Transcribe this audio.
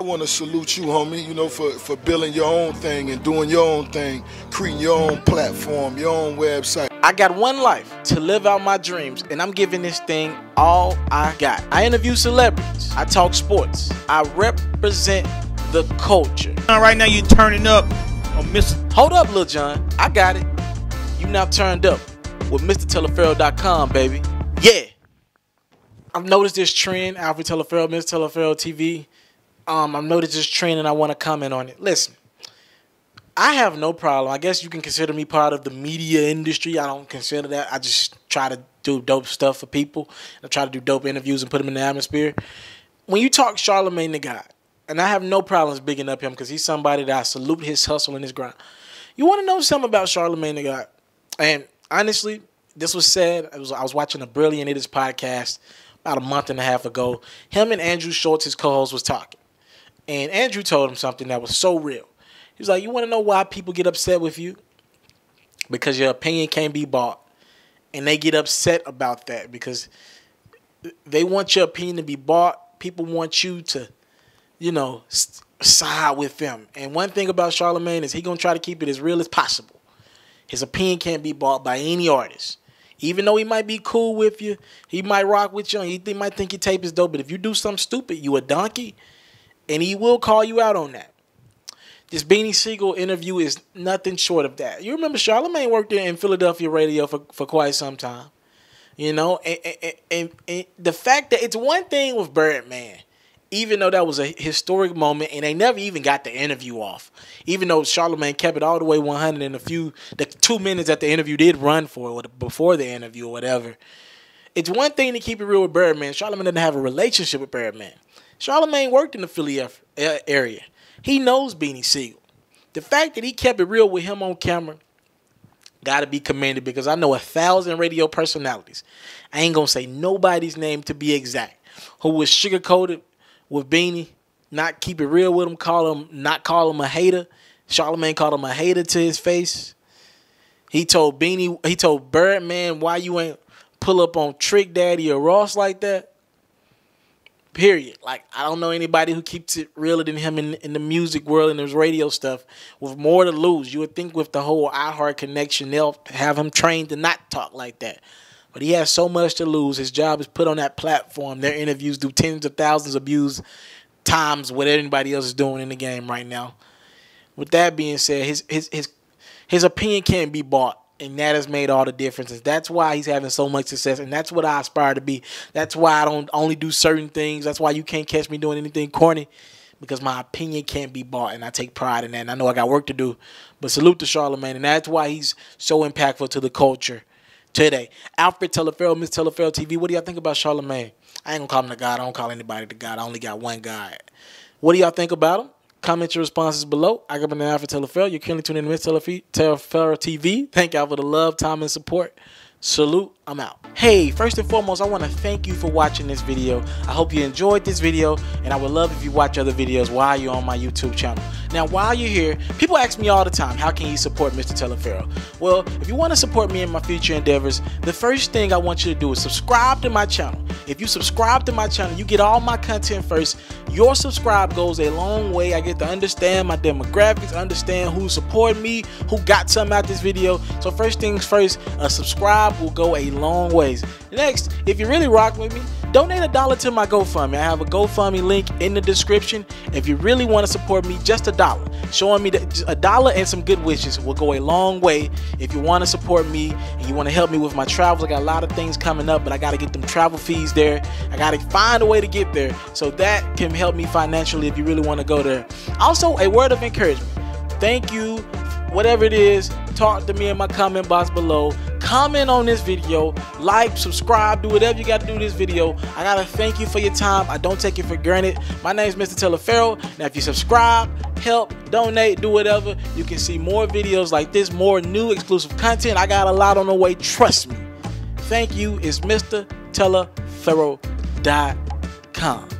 I want to salute you, homie, you know, for, for building your own thing and doing your own thing, creating your own platform, your own website. I got one life to live out my dreams, and I'm giving this thing all I got. I interview celebrities, I talk sports, I represent the culture. Right now, you're turning up on Mr. Hold up, Lil Jon, I got it. You now turned up with MrTaliaferro.com, baby. Yeah. I've noticed this trend, Alfred Taliaferro, Mr. Taliaferro TV. Um, I've noticed this trend and I want to comment on it. Listen, I have no problem. I guess you can consider me part of the media industry. I don't consider that. I just try to do dope stuff for people. I try to do dope interviews and put them in the atmosphere. When you talk Charlamagne the God, and I have no problems bigging up him because he's somebody that I salute his hustle and his grind. You want to know something about Charlamagne the God? And honestly, this was said. I was I was watching a Brilliant Idiots podcast about a month and a half ago. Him and Andrew Schulz, his co-host, was talking. And Andrew told him something that was so real. He was like, You want to know why people get upset with you? Because your opinion can't be bought. And they get upset about that because they want your opinion to be bought. People want you to, you know, side with them. And one thing about Charlamagne is he going to try to keep it as real as possible. His opinion can't be bought by any artist. Even though he might be cool with you, he might rock with you, he might think your tape is dope. But if you do something stupid, you a donkey, and he will call you out on that. This Beanie Sigel interview is nothing short of that. You remember Charlamagne worked in Philadelphia radio for, for quite some time. You know, and, and, and, and the fact that it's one thing with Birdman, even though that was a historic moment and they never even got the interview off. Even though Charlamagne kept it all the way 100 and a few, the two minutes that the interview did run for, or before the interview or whatever. It's one thing to keep it real with Birdman. Charlamagne didn't have a relationship with Birdman. Charlamagne worked in the Philly area. He knows Beanie Sigel. The fact that he kept it real with him on camera got to be commended because I know a thousand radio personalities. I ain't going to say nobody's name to be exact, who was sugarcoated with Beanie, not keep it real with him, call him, not call him a hater. Charlamagne called him a hater to his face. He told Beanie, he told Birdman, why you ain't pull up on Trick Daddy or Ross like that? Period. Like I don't know anybody who keeps it realer than him in, in the music world and his radio stuff with more to lose. You would think with the whole iHeart connection, they'll have him trained to not talk like that. But he has so much to lose. His job is put on that platform. Their interviews do tens of thousands of views times what anybody else is doing in the game right now. With that being said, his his his his opinion can't be bought and that has made all the differences. That's why he's having so much success, and that's what I aspire to be. That's why I don't only do certain things. That's why you can't catch me doing anything corny, because my opinion can't be bought, and I take pride in that. And I know I got work to do, but salute to Charlamagne, and that's why he's so impactful to the culture today. Alfred Taliaferro, Miss Taliaferro TV. What do y'all think about Charlamagne? I ain't gonna call him the God. I don't call anybody the God. I only got one God. What do y'all think about him? Comment your responses below. I got an Alfred Taliaferro. You're currently tuning in to Taliaferro TV. Thank y'all for the love, time, and support. Salute. I'm out. Hey, first and foremost, I want to thank you for watching this video. I hope you enjoyed this video, and I would love if you watch other videos while you're on my YouTube channel. Now, while you're here, people ask me all the time, how can you support Mr. Taliaferro? Well, if you want to support me in my future endeavors, the first thing I want you to do is subscribe to my channel. If you subscribe to my channel, you get all my content first. Your subscribe goes a long way. I get to understand my demographics, understand who support me, who got something out this video. So first things first, a subscribe will go a long ways. Next, if you really rock with me, donate a dollar to my GoFundMe. I have a GoFundMe link in the description. If you really want to support me, just a dollar. Showing me that a dollar and some good wishes will go a long way. If you want to support me and you want to help me with my travels, I got a lot of things coming up, but I got to get them travel fees there. I got to find a way to get there. So that can help me financially if you really want to go there. Also, a word of encouragement. Thank you whatever it is, talk to me in my comment box below. Comment on this video, like, subscribe, do whatever you got to do this video. I got to thank you for your time. I don't take it for granted. My name is Mr. Taliaferro. Now, if you subscribe, help, donate, do whatever, you can see more videos like this, more new exclusive content. I got a lot on the way. Trust me. Thank you. It's Mr. Teller Taliaferro.com.